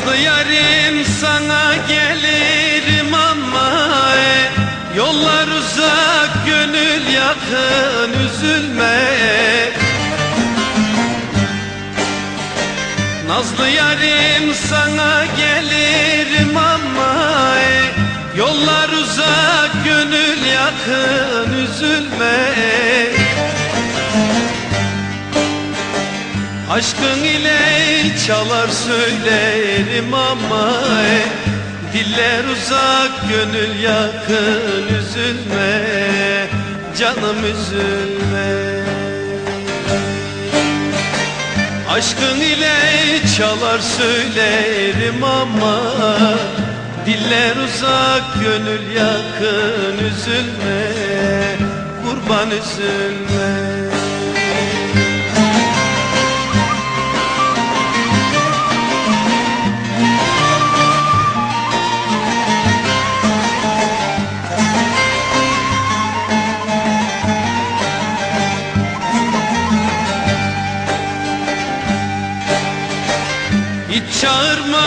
Nazlı yarim sana gelirim ama e, Yollar uzak gönül yakın üzülme. Nazlı yarim sana gelirim ama e, Yollar uzak gönül yakın üzülme Aşkın ile çalar söylerim ama e, Diller uzak gönül yakın üzülme Canım üzülme. Aşkın ile çalar söylerim ama Diller uzak gönül yakın üzülme Kurban üzülme çağırma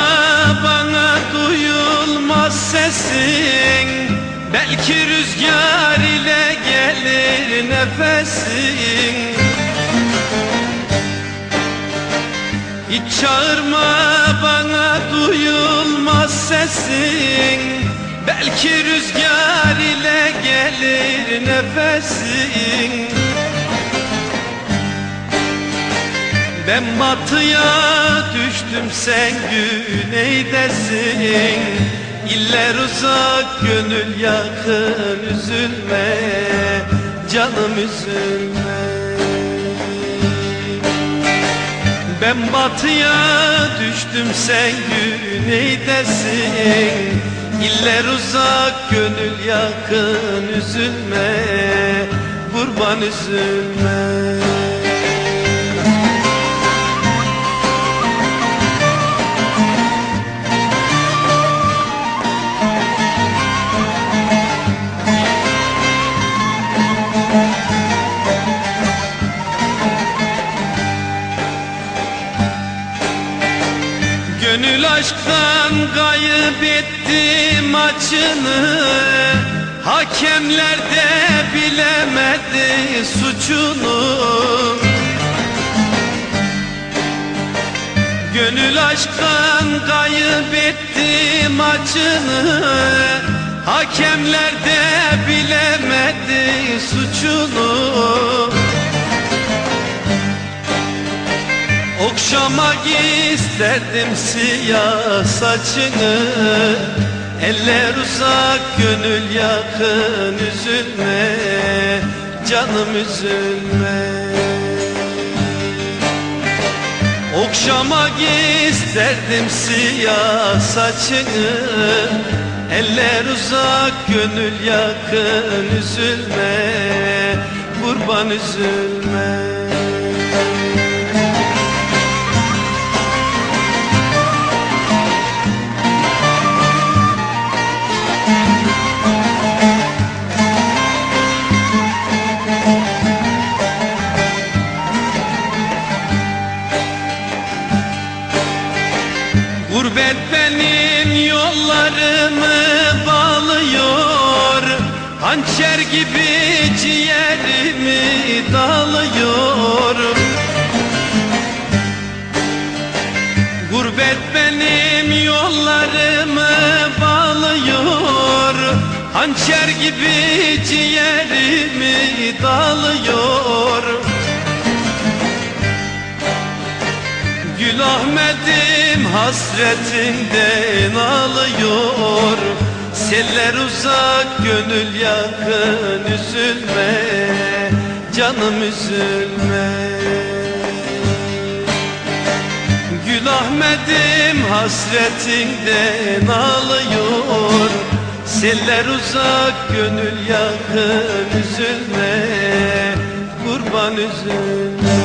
bana duyulmaz sesin. Belki rüzgar ile gelir nefesin. Hiç çağırma bana duyulmaz sesin. Belki rüzgar Ben batıya düştüm sen güneydesin İller uzak gönül yakın üzülme Canım üzülme. Ben batıya düştüm sen güneydesin İller uzak gönül yakın üzülme Kurban üzülme Gönül aşktan kaybetti maçını Hakemler de bilemedi suçunu. Gönül aşktan kaybetti maçını Hakemler de bilemedi suçunu Okşamak isterdim siyah saçını. Eller uzak gönül yakın üzülme Canım üzülme. Okşamak isterdim siyah saçını. Eller uzak gönül yakın üzülme Kurban üzülme Gurbet benim yollarımı bağlıyor. Hançer gibi ciğerimi dağılıyor Gurbet benim yollarımı bağlıyor. Hançer gibi ciğerimi dağılıyor Gül Ahmet'im hasretinden ağlıyor Seller uzak gönül yakın üzülme Canım üzülme. Gül Ahmet'im hasretinden ağlıyor Seller uzak gönül yakın üzülme Kurban üzülme